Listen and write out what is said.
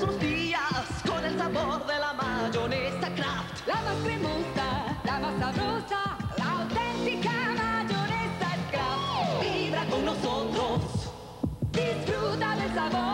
sus días con el sabor de la mayonesa Kraft. La más cremosa, la más sabrosa, la auténtica mayonesa Kraft. Vibra con nosotros, disfruta del sabor.